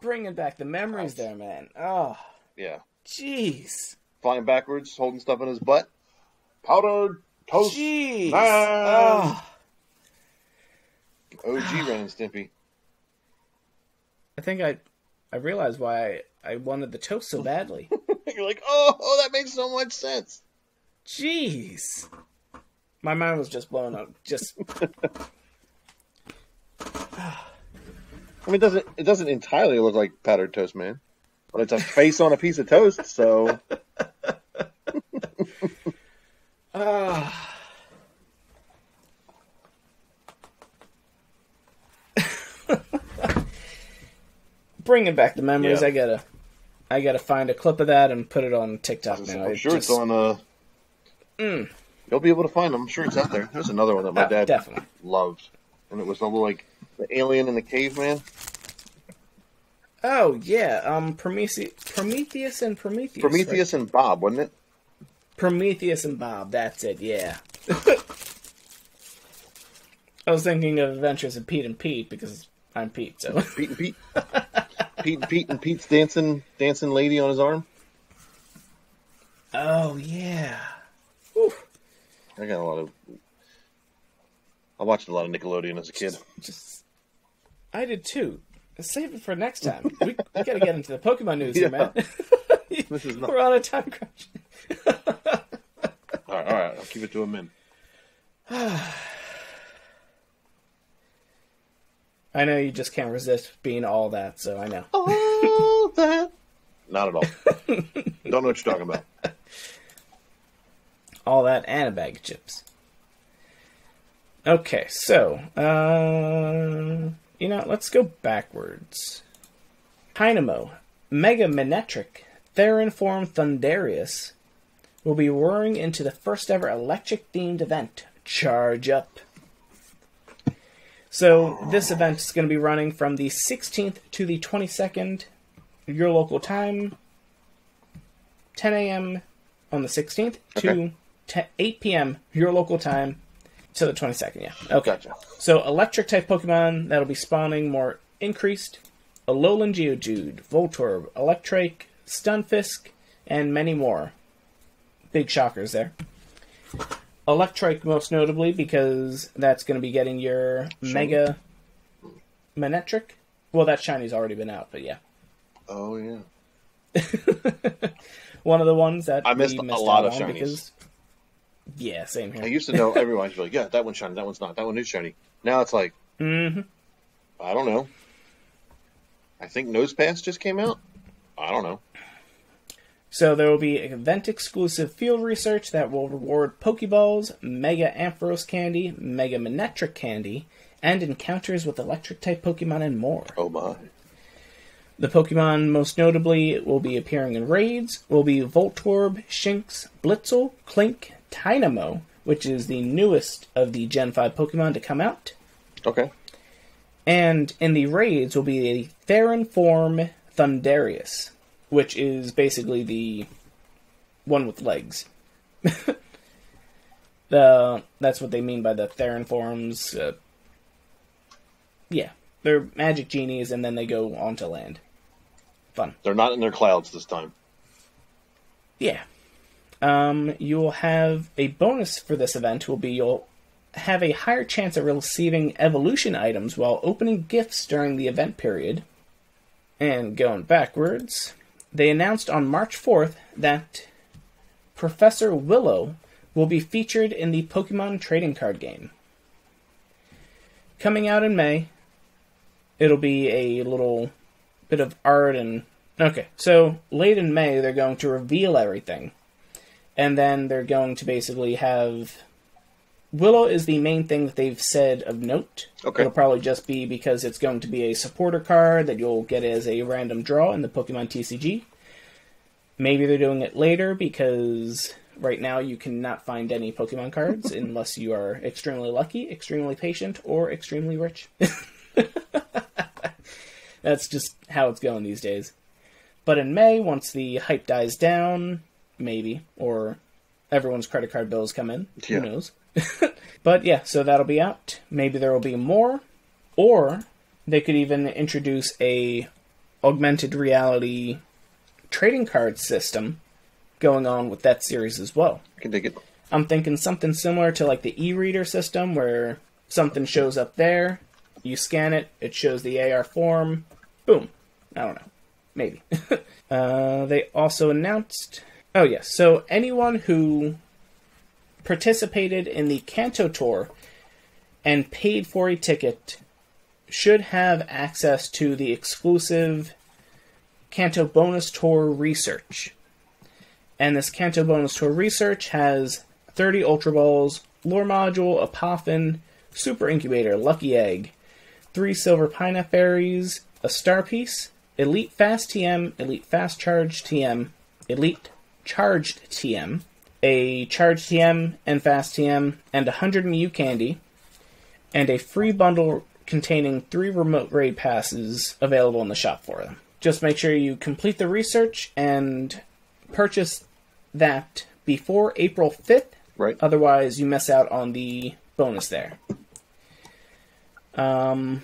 Bringing back the memories there, man. Oh, Yeah. jeez. Flying backwards, holding stuff in his butt. Powdered toast. Jeez. Oh. OG Ren and Stimpy. I think I I realized why I, I wanted the toast so badly. You're like, oh, oh, that makes so much sense. Jeez. My mind was just blown up. Just mean, it doesn't it doesn't entirely look like powdered toast, man, but it's a face on a piece of toast. So. Bringing back the memories. Yeah. I gotta, I gotta find a clip of that and put it on TikTok now. I'm sure just- it's on. Uh, You'll be able to find them. I'm sure it's out there. There's another one that my Oh, dad definitely. loved, and it was the little like the alien and the caveman. Oh yeah, um, Prometheus, Prometheus and Prometheus. right? Prometheus and Bob, wasn't it? Prometheus and Bob. That's it. Yeah. I was thinking of Adventures of Pete and Pete because I'm Pete. So Pete and Pete. Pete and Pete and Pete's dancing dancing lady on his arm. oh yeah. Whew. I got a lot of. I watched a lot of Nickelodeon as a kid. Just I did too. Save it for next time. We, we gotta get into the Pokemon news here, man. This is not. We're on a time crunch. All right, all right. I'll keep it to a min. I know you just can't resist being all that, so I know. All that. Not at all. Don't know what you're talking about. all that and a bag of chips. Okay, so uh, you know, let's go backwards. Tynamo, Mega Manetric, Theranform Thundurus will be roaring into the first ever electric themed event, Charge Up. So this event is going to be running from the 16th to the 22nd, your local time, 10 a.m. on the 16th to 10, 8 p.m. your local time to the 22nd. Yeah. Okay. Gotcha. So electric type Pokemon that'll be spawning more increased. Alolan Geodude, Voltorb, Electrike, Stunfisk, and many more. Big shockers there. Electrike most notably because that's going to be getting your Mega Manetric. Well, that shiny's already been out, but yeah. Oh yeah. One of the ones that I missed we a lot out of shinies. because yeah, same here. I used to know everyone's like, yeah, that one's shiny, that one's not, that one is shiny. Now it's like, mm-hmm. I don't know. I think Nosepass just came out. I don't know. So there will be event exclusive field research that will reward Pokeballs, Mega Ampharos candy, Mega Manetric candy, and encounters with electric type Pokemon and more. Oh my. The Pokemon most notably will be appearing in raids will be Voltorb, Shinx, Blitzle, Klink, Tynamo, which is the newest of the Gen 5 Pokemon to come out. Okay. And in the raids will be a Therian form Thundurus, which is basically the one with legs. the that's what they mean by the Therian forms. Uh, yeah, they're magic genies, and then they go onto land. Fun. They're not in their clouds this time. Yeah. Um, you'll have a bonus for this event will be you'll have a higher chance of receiving evolution items while opening gifts during the event period. And going backwards, they announced on March 4th that Professor Willow will be featured in the Pokemon trading card game. Coming out in May, it'll be a little bit of art and okay so late in may they're going to reveal everything and then they're going to basically have willow is the main thing that they've said of note Okay. it'll probably just be because it's going to be a supporter card that you'll get as a random draw in the pokemon tcg maybe they're doing it later because right now you cannot find any pokemon cards unless you are extremely lucky extremely patient or extremely rich that's just how it's going these days. But in May, once the hype dies down, maybe, or everyone's credit card bills come in, Yeah. who knows? but yeah, so that'll be out. Maybe there will be more, or they could even introduce a augmented reality trading card system going on with that series as well. I can dig it. I'm thinking something similar to like the e-reader system where something shows up there, you scan it, it shows the AR form, boom. I don't know. Maybe. uh, they also announced. Oh, yes. So anyone who participated in the Kanto Tour and paid for a ticket should have access to the exclusive Kanto Bonus Tour research. And this Kanto Bonus Tour research has 30 Ultra Balls, Lure Module, Apophis, Super Incubator, Lucky Egg, 3 Silver Pineapple Berries, a Star Piece, Elite Fast TM, Elite Fast Charge TM, Elite Charged TM, a Charged TM and Fast TM, and 100 Mew candy, and a free bundle containing three remote raid passes available in the shop for them. Just make sure you complete the research and purchase that before April 5th. Right. Otherwise, you miss out on the bonus there. Um,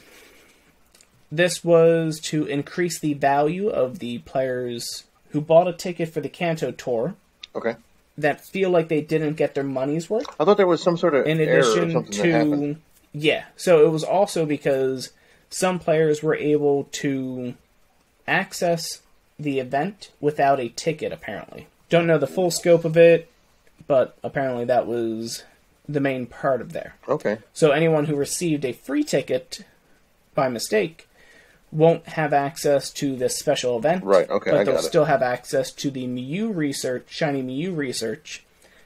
this was to increase the value of the players who bought a ticket for the Kanto tour Okay. that feel like they didn't get their money's worth. I thought there was some sort of In addition to yeah, so it was also because some players were able to access the event without a ticket. Apparently, don't know the full scope of it, but apparently that was the main part of there. Okay. So anyone who received a free ticket by mistake won't have access to this special event. Right, okay, But I they'll still have access to the Mew research, shiny Mew research,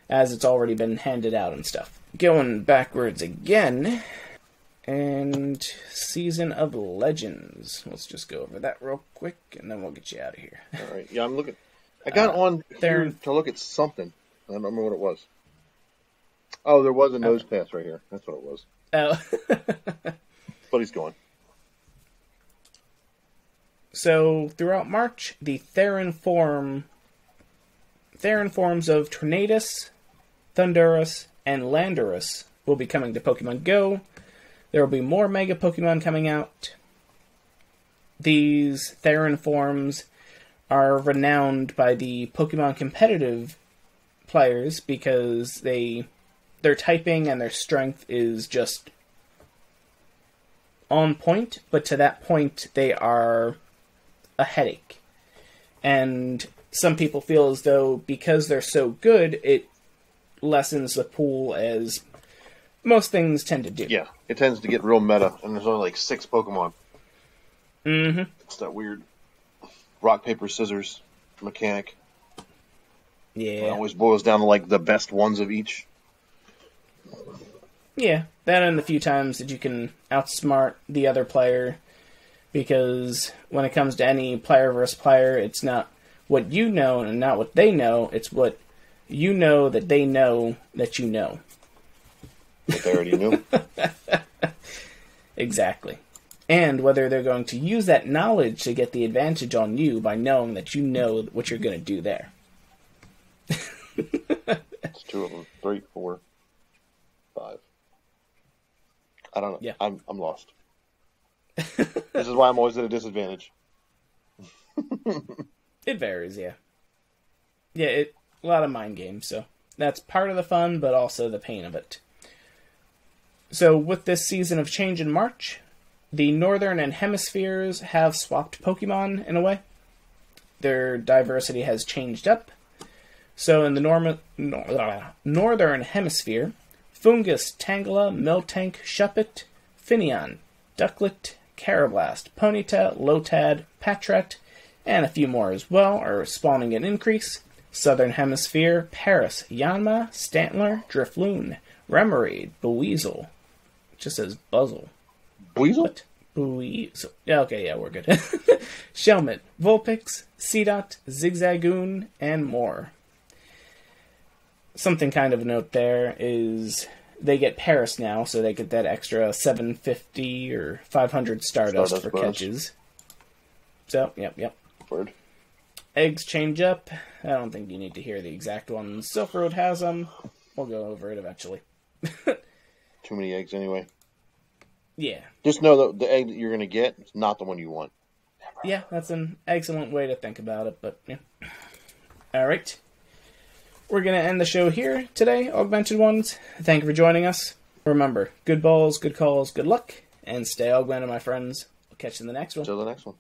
as it's already been handed out and stuff. Going backwards again, and Season of Legends. Let's just go over that real quick, and then we'll get you out of here. All right. Yeah, I'm looking. I got Uh, on there- here to look at something. I don't remember what it was. Oh, there was a Nosepass right here. That's what it was. Oh. But he's going. So throughout March, the Therian form Therian forms of Tornadus, Thundurus, and Landorus will be coming to Pokemon Go. There will be more Mega Pokemon coming out. These Therian forms are renowned by the Pokemon competitive players because they their typing and their strength is just on point, but to that point they are a headache. And some people feel as though because they're so good, it lessens the pool as most things tend to do. Yeah, it tends to get real meta, and there's only like six Pokemon. Mm-hmm. It's that weird rock paper scissors mechanic. Yeah, it always boils down to like the best ones of each. Yeah. That and the few times that you can outsmart the other player because when it comes to any player versus player, it's not what you know and not what they know, it's what you know that they know that you know. But they already knew. Exactly. And whether they're going to use that knowledge to get the advantage on you by knowing that you know what you're going to do there. It's two of them. Three, four, five. I don't know. Yeah. I'm I'm lost. This is why I'm always at a disadvantage. It varies, yeah. Yeah, it a lot of mind games, so that's part of the fun, but also the pain of it. So with this season of change in March, the northern and hemispheres have swapped Pokemon in a way. Their diversity has changed up. So in the norm- nor- uh, northern hemisphere, Foongus, Tangela, Miltank, Shuppet, Finian, Ducklett, Karrablast, Ponyta, Lotad, Patrat, and a few more as well are spawning an increase. Southern Hemisphere, Paras, Yanma, Stantler, Drifloon, Remoraid, Buweasel. It just says Buzzle. Weasel? What? Buweasel. Yeah, okay, yeah, we're good. Shelmet, Vulpix, Seedot, Zigzagoon, and more. Something kind of a note there is they get Paras now, so they get that extra 750 or 500 Stardust, Stardust for catches. So, yep, yep. Word. Eggs change up. I don't think you need to hear the exact ones. Silph Road has them. We'll go over it eventually. Too many eggs anyway. Yeah. Just know that the egg that you're gonna get is not the one you want. Never. Yeah, that's an excellent way to think about it, but yeah. Alright. We're going to end the show here today, Augmented Ones. Thank you for joining us. Remember, good balls, good calls, good luck, and stay augmented, my friends. We'll catch you in the next one. Till the next one.